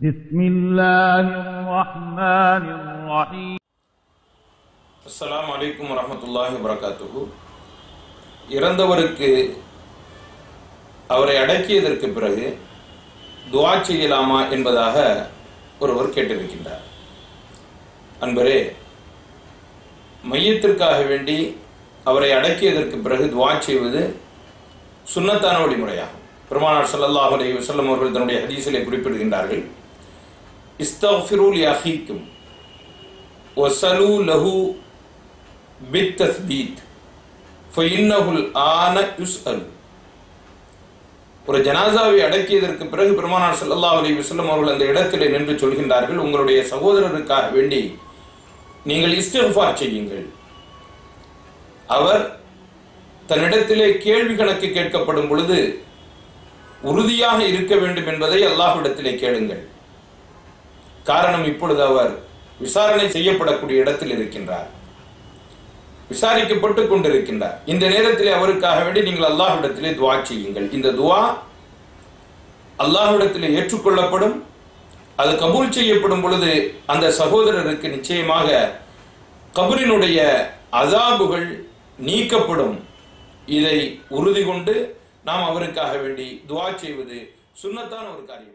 بسم الله الرحمن الرحيم அஸ்ஸலாமு அலைக்கும் வரஹ்மத்துல்லாஹி வபரகாத்துஹு இறந்தவருக்கு அவரை அடக்கியதற்கு பிறகு துஆ செய்யலாமா என்பதாக ஒருவர் கேட்டிருக்கின்றார் அன்பரே மையத்திற்காக வேண்டி அவரை அடக்கியதற்கு பிறகு துஆ செய்வது சுன்னத்தான வழிமுறையாகும் பெருமானார் ஸல்லல்லாஹு அலைஹி வஸல்லம் அவர்கள் தன்னுடைய ஹதீஸிலே குறிப்பிடுகின்றார்கள் استغفروا لأخيكم وصلوا له بالتثبيت فإنه الآن ஆன ஒரு ஜனாசாவை அடக்கியதற்கு பிறகு பெருமானார் ஸல்லல்லாஹு அலி வசல்லம் அவர்கள் அந்த இடத்திலே நின்று சொல்கின்றார்கள் உங்களுடைய சகோதரருக்காக வேண்டி நீங்கள் இஸ்திஃபார் செய்யுங்கள். அவர் தன்னிடத்திலே கேள்வி கணக்கு கேட்கப்படும் பொழுது உறுதியாக இருக்க வேண்டும் என்பதை அல்லாஹ்விடத்திலே கேளுங்கள். காரணம் இப்பொழுது அவர் விசாரணை செய்யப்படக்கூடிய இடத்தில் இருக்கின்றார். விசாரிக்கப்பட்டு கொண்டிருக்கின்றார். இந்த நேரத்திலே அவருக்காக வேண்டி நீங்கள் அல்லாஹ்விடத்திலே துவா செய்யுங்கள். இந்த துவா அல்லாஹ்விடத்திலே ஏற்றுக்கொள்ளப்படும். அது கபூல் செய்யப்படும் பொழுது அந்த சகோதரருக்கு நிச்சயமாக கபூரினுடைய அதாபுகள் நீக்கப்படும். இதை உறுதி கொண்டு நாம் அவருக்காக வேண்டி துவா செய்வது சுண்ணத்தான ஒரு காரியம்?